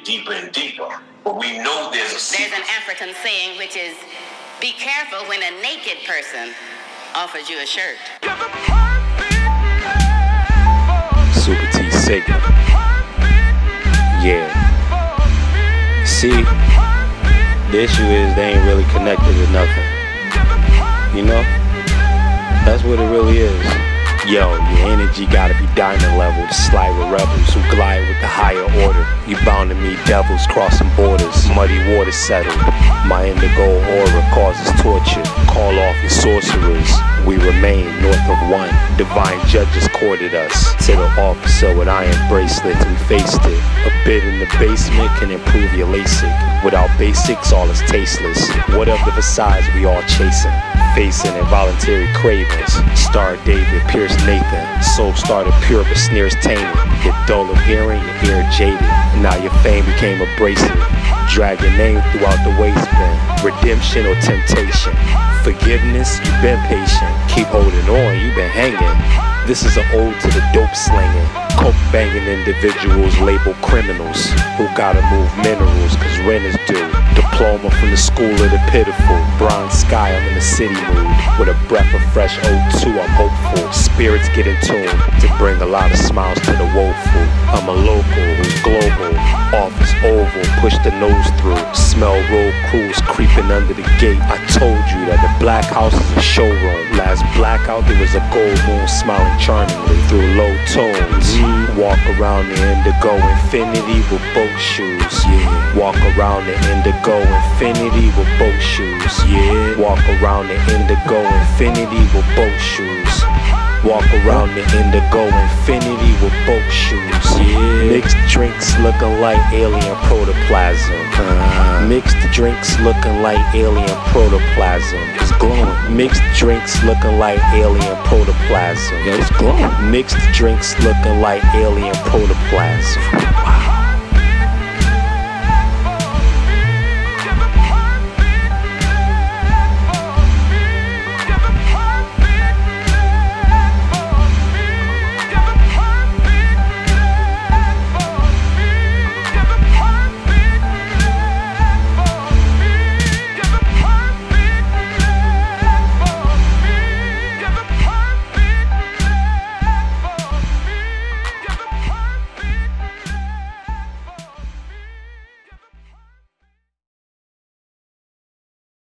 get deeper and deeper. But we know there's a There's an African saying which is be careful when a naked person offers you a shirt. Super T Sigma. Yeah. See, the issue is they ain't really connected to nothing. You know? That's what it really is. Yo, your energy gotta be diamond level to slide with rebels who glide with the higher order. You bound to meet devils crossing borders, muddy water settled. My indigo aura causes torture. Call off your sorcerers. We remain north of one. Divine judges courted us. To the officer with iron bracelets, we faced it. A bit in the basement can improve your LASIK. Without basics, all is tasteless. What of the facades we all chasing? Facing involuntary cravings. Star David, Pierce Nathan. Soul started pure but sneers tainted. You're dull of hearing, your ear jaded. Now your fame became abrasive. Drag your name throughout the waistband. Redemption or temptation. Forgiveness, you've been patient. Keep holding on, you've been hanging. This is an ode to the dope slinging. Coke banging individuals labeled criminals who gotta move minerals cause rent is due. Diploma from the school of the pitiful. Bronze sky, I'm in the city mood. With a breath of fresh O2, I'm hopeful. Spirits get in tune to bring a lot of smiles to the woeful. I'm a local who's global. Office oval, push the nose through. Smell road crews creeping under the gate. I told you that the black house is a showroom. Last blackout, there was a gold moon smiling charmingly through low tones. Walk around the indigo infinity with boat shoes. Yeah. Walk around the indigo infinity with boat shoes. Yeah. Walk around the indigo infinity with boat shoes. Walk around the indigo infinity with boat shoes. Yeah. Mixed drinks looking like alien protoplasm. Uh, mixed drinks looking like alien protoplasm. It's glowing. Mixed drinks looking like alien protoplasm. It's glowing. Mixed drinks looking like alien protoplasm.